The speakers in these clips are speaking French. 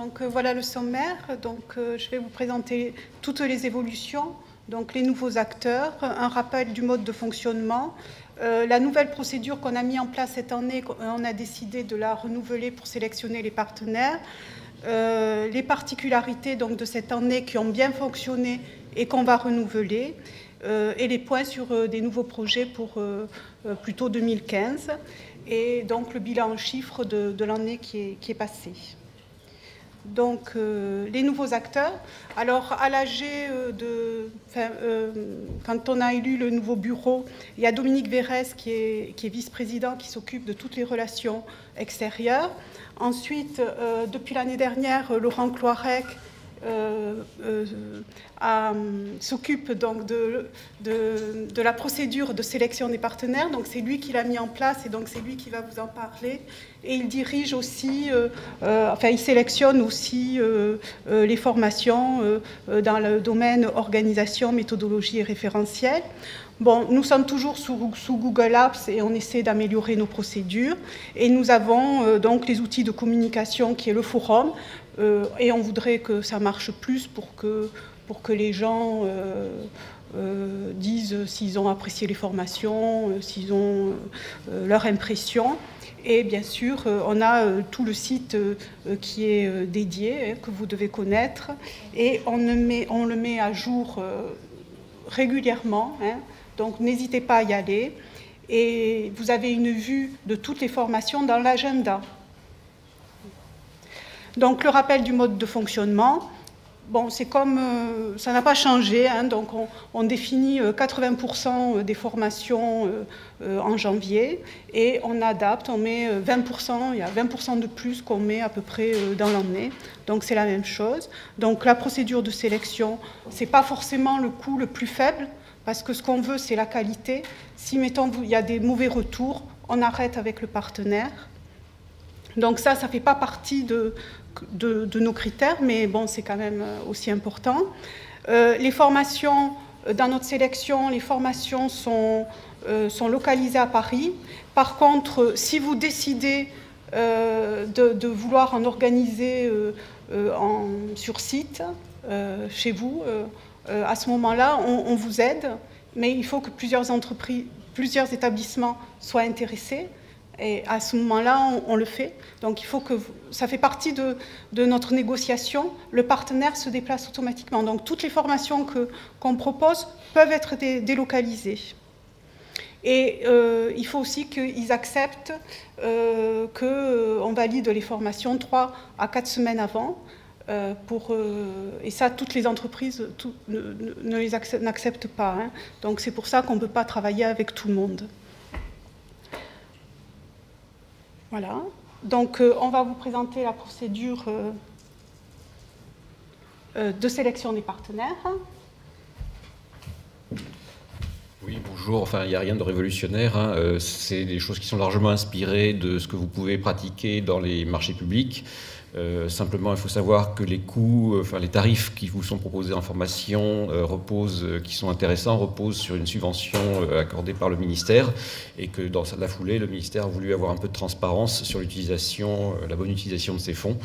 Donc euh, voilà le sommaire. Donc euh, je vais vous présenter toutes les évolutions, donc les nouveaux acteurs, un rappel du mode de fonctionnement, euh, la nouvelle procédure qu'on a mis en place cette année, on a décidé de la renouveler pour sélectionner les partenaires, les particularités donc de cette année qui ont bien fonctionné et qu'on va renouveler, et les points sur des nouveaux projets pour plutôt 2015 et donc le bilan en chiffres de, l'année qui est passée donc euh, les nouveaux acteurs. Alors à l'AG, euh, de, euh, quand on a élu le nouveau bureau, il y a Dominique Vérès qui est, qui est vice-président, qui s'occupe de toutes les relations extérieures. Ensuite, depuis l'année dernière, Laurent Cloirec euh, euh, s'occupe donc de, de, la procédure de sélection des partenaires. Donc c'est lui qui l'a mis en place et donc c'est lui qui va vous en parler. Et il dirige aussi, euh, enfin il sélectionne aussi les formations dans le domaine organisation, méthodologie et référentiel. Bon, nous sommes toujours sous, sous, Google Apps et on essaie d'améliorer nos procédures. Et nous avons donc les outils de communication qui est le forum, euh, et on voudrait que ça marche plus pour que, pour que les gens euh, euh, disent s'ils ont apprécié les formations, s'ils ont leur impression. Et bien sûr, on a tout le site qui est dédié, hein, que vous devez connaître, et on, met, on le met à jour régulièrement. Hein. donc n'hésitez pas à y aller. Et vous avez une vue de toutes les formations dans l'agenda. Donc le rappel du mode de fonctionnement, bon, c'est comme, euh, ça n'a pas changé, hein, donc on, définit 80% euh, des formations euh, en janvier et on adapte, on met 20%, il y a 20% de plus qu'on met à peu près dans l'année, donc c'est la même chose. Donc la procédure de sélection, c'est pas forcément le coût le plus faible, parce que ce qu'on veut, c'est la qualité. Si, mettons, il y a des mauvais retours, on arrête avec le partenaire. Donc ça, ça ne fait pas partie de, de, nos critères, mais bon, c'est quand même euh, aussi important. Euh, les formations, euh, dans notre sélection, les formations sont, sont localisées à Paris. Par contre, si vous décidez de, vouloir en organiser en, sur site, chez vous, à ce moment-là, on, on, vous aide, mais il faut que plusieurs entreprises, plusieurs établissements soient intéressés. Et à ce moment-là, on, le fait. Donc il faut que ça fait partie de, notre négociation. Le partenaire se déplace automatiquement. Donc toutes les formations qu'on propose peuvent être délocalisées. Et euh, il faut aussi qu'ils acceptent euh, qu'on euh, valide les formations 3 à 4 semaines avant. Pour, et ça, toutes les entreprises ne, les n'acceptent pas. Hein. Donc c'est pour ça qu'on ne peut pas travailler avec tout le monde. Voilà. Donc, euh, on va vous présenter la procédure euh, euh, de sélection des partenaires. Oui, bonjour. Enfin, il n'y a rien de révolutionnaire. Hein. c'est des choses qui sont largement inspirées de ce que vous pouvez pratiquer dans les marchés publics. Euh, simplement, il faut savoir que les coûts, euh, enfin les tarifs qui vous sont proposés en formation euh, reposent, qui sont intéressants, reposent sur une subvention accordée par le ministère et que dans la foulée, le ministère a voulu avoir un peu de transparence sur l'utilisation, la bonne utilisation de ces fonds.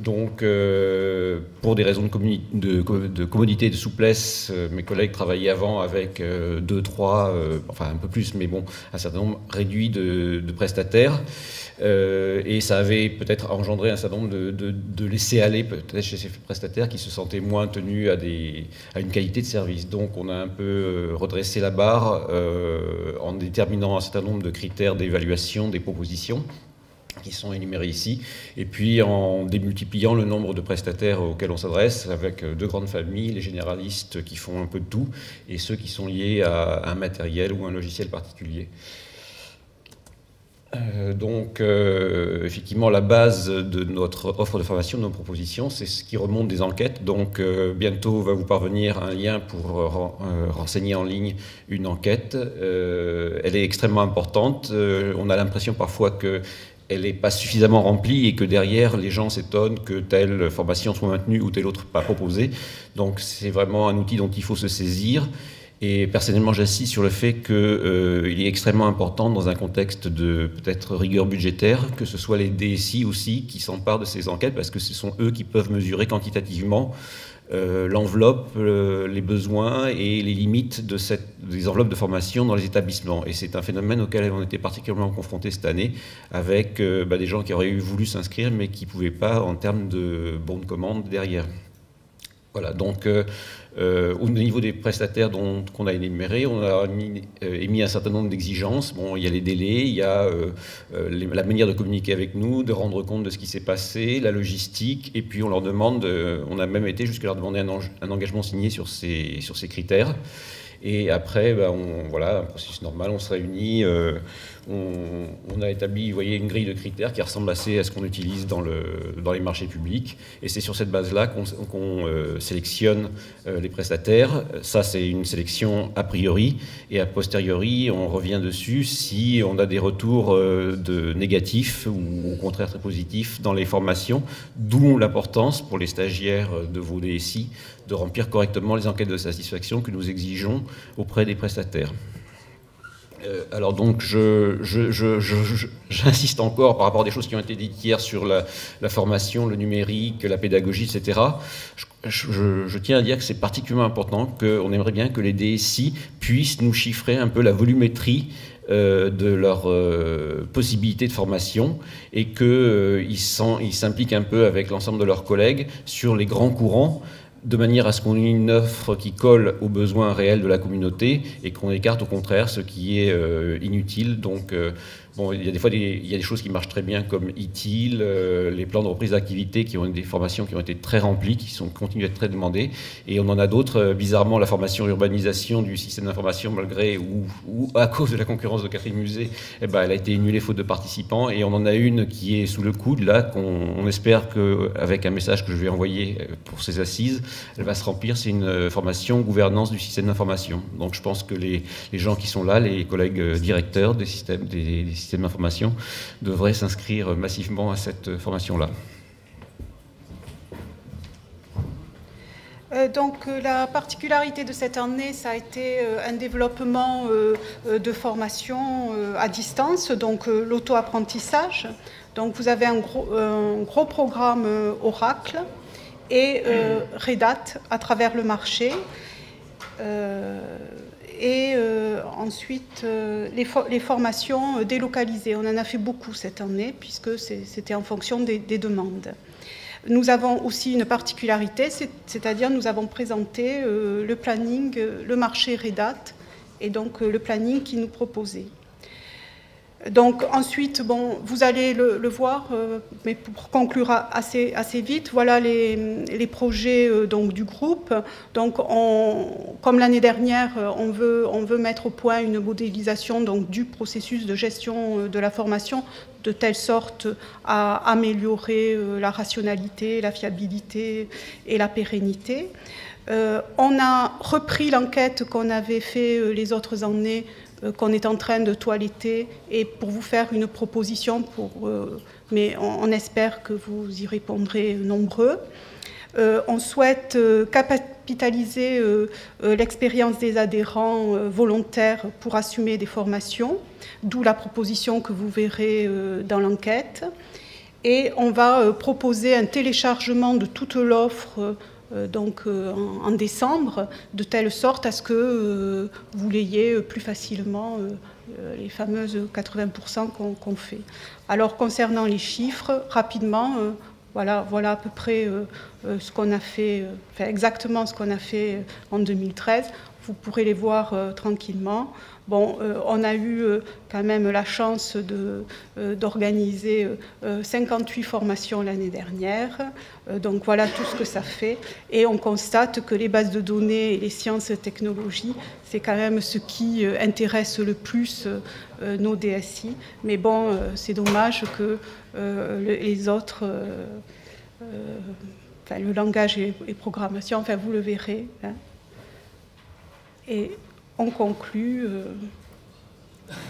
Donc, pour des raisons de, de, commodité et de souplesse, mes collègues travaillaient avant avec deux, trois, enfin un peu plus, mais bon, un certain nombre réduit de, de prestataires. Euh, et ça avait peut-être engendré un certain nombre de, laisser aller peut-être chez ces prestataires qui se sentaient moins tenus à, une qualité de service. Donc on a un peu euh, redressé la barre euh, en déterminant un certain nombre de critères d'évaluation des propositions qui sont énumérés ici, et puis en démultipliant le nombre de prestataires auxquels on s'adresse, avec deux grandes familles, les généralistes qui font un peu de tout, et ceux qui sont liés à un matériel ou un logiciel particulier. Euh, donc, euh, effectivement, la base de notre offre de formation, de nos propositions, c'est ce qui remonte des enquêtes. Donc, euh, bientôt va vous parvenir un lien pour renseigner en ligne une enquête. elle est extrêmement importante. on a l'impression parfois que elle n'est pas suffisamment remplie et que derrière, les gens s'étonnent que telle formation soit maintenue ou telle autre pas proposée. Donc, c'est vraiment un outil dont il faut se saisir Et personnellement, j'insiste sur le fait qu'il euh, est extrêmement important dans un contexte de peut-être rigueur budgétaire que ce soit les DSI aussi qui s'emparent de ces enquêtes parce que ce sont eux qui peuvent mesurer quantitativement euh, l'enveloppe, euh, les besoins et les limites des enveloppes de formation dans les établissements. Et c'est un phénomène auquel on était particulièrement confronté cette année, avec bah, des gens qui auraient voulu s'inscrire, mais qui ne pouvaient pas en termes de bons de commande derrière. Voilà, donc euh, au niveau des prestataires qu'on a énumérés, on a euh, émis un certain nombre d'exigences. Bon, il y a les délais, il y a euh, la manière de communiquer avec nous, de rendre compte de ce qui s'est passé, la logistique, et puis on leur demande, on a même été jusqu'à leur demander un, engagement signé sur ces, sur ces critères. Et après, ben, voilà, un processus normal, on se réunit on, a établi voyez, une grille de critères qui ressemble assez à ce qu'on utilise dans, les marchés publics. Et c'est sur cette base-là qu'on euh, sélectionne euh, les prestataires. Ça, c'est une sélection a priori. Et a posteriori, on revient dessus si on a des retours euh, de négatifs ou au contraire très positifs dans les formations. D'où l'importance pour les stagiaires de vos DSI de remplir correctement les enquêtes de satisfaction que nous exigeons auprès des prestataires. Euh, alors donc, j'insiste encore par rapport à des choses qui ont été dites hier sur la, formation, le numérique, la pédagogie, etc. Je, tiens à dire que c'est particulièrement important qu'on aimerait bien que les DSI puissent nous chiffrer un peu la volumétrie euh, de leurs euh, possibilités de formation et qu'ils s'impliquent un peu avec l'ensemble de leurs collègues sur les grands courants de manière à ce qu'on ait une offre qui colle aux besoins réels de la communauté et qu'on écarte au contraire ce qui est euh, inutile. Donc euh, Bon, il y a des fois des, il y a des choses qui marchent très bien comme ITIL, euh, les plans de reprise d'activité qui ont des formations qui ont été très remplies, qui sont continuent d'être très demandées, et on en a d'autres. Euh, bizarrement, la formation urbanisation du système d'information, malgré ou, ou, à cause de la concurrence de Catherine Musée, eh ben, elle a été annulée faute de participants, et on en a une qui est sous le coude là, qu'on espère qu'avec un message que je vais envoyer euh, pour ces assises, elle va se remplir. C'est une formation gouvernance du système d'information. Donc, je pense que les, les, gens qui sont là, les collègues directeurs des systèmes, des, des système d'information devrait s'inscrire massivement à cette formation-là. Euh, donc euh, la particularité de cette année, ça a été euh, un développement de formation à distance, donc l'auto-apprentissage. Donc vous avez un gros, un gros programme Oracle et Red Hat à travers le marché et euh, ensuite euh, les, formations euh, délocalisées. On en a fait beaucoup cette année puisque c'était en fonction des, demandes. Nous avons aussi une particularité, c'est-à-dire nous avons présenté le planning, le marché Red et donc le planning qui nous proposait. Donc ensuite, bon, vous allez le, voir, euh, mais pour conclure assez, assez vite, voilà les, projets euh, donc, du groupe. Donc on, comme l'année dernière, euh, on veut, on veut mettre au point une modélisation donc, du processus de gestion de la formation de telle sorte à améliorer la rationalité, la fiabilité et la pérennité. on a repris l'enquête qu'on avait fait les autres années qu'on est en train de toiletter et pour vous faire une proposition, euh, mais on, espère que vous y répondrez nombreux. Euh, on souhaite capitaliser l'expérience des adhérents volontaires pour assumer des formations, d'où la proposition que vous verrez dans l'enquête. Et on va proposer un téléchargement de toute l'offre euh, donc euh, en, décembre, de telle sorte à ce que euh, vous l'ayez plus facilement les fameuses 80% qu'on fait. Alors concernant les chiffres, rapidement, voilà, voilà à peu près ce qu'on a fait, enfin, exactement ce qu'on a fait en 2013. Vous pourrez les voir tranquillement. Bon, euh, on a eu euh, quand même la chance euh, d'organiser 58 formations l'année dernière. donc voilà tout ce que ça fait. Et on constate que les bases de données et les sciences et technologies, c'est quand même ce qui intéresse le plus nos DSI. Mais bon, c'est dommage que les autres... Enfin, le langage et, programmation, enfin vous le verrez. Hein. Et on conclut euh,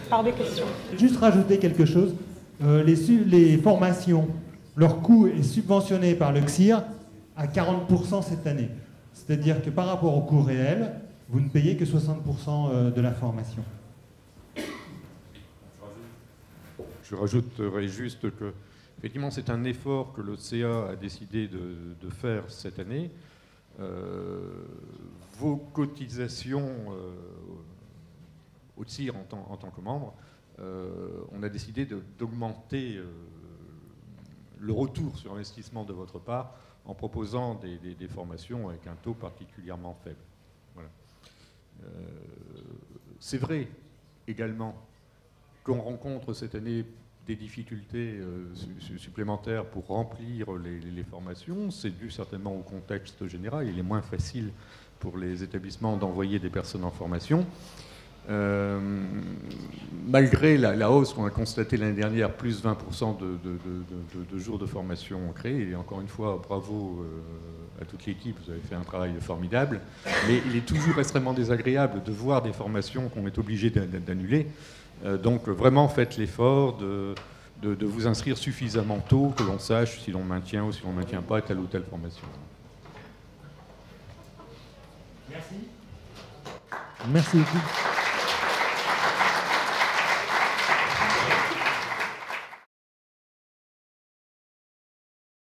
par des questions. Juste rajouter quelque chose. Euh, les, les, formations, leur coût est subventionné par le CIR à 40% cette année. C'est-à-dire que par rapport au coût réel, vous ne payez que 60% de la formation. Je rajouterai juste que, effectivement, c'est un effort que le CA a décidé de, faire cette année. Vos cotisations au TIR en tant, que membre, on a décidé d'augmenter le retour sur investissement de votre part en proposant des, formations avec un taux particulièrement faible. Euh, c'est vrai également qu'on rencontre cette année des difficultés euh, supplémentaires pour remplir les formations. C'est dû certainement au contexte général. Il est moins facile pour les établissements d'envoyer des personnes en formation. Euh, malgré la, hausse qu'on a constatée l'année dernière, plus 20% de, jours de formation créés, et encore une fois, bravo euh, à toute l'équipe, vous avez fait un travail formidable, mais il est toujours extrêmement désagréable de voir des formations qu'on est obligé d'annuler. Euh, donc vraiment faites l'effort de, de, vous inscrire suffisamment tôt que l'on sache si l'on maintient ou si l'on ne maintient pas telle ou telle formation. Merci. Merci beaucoup.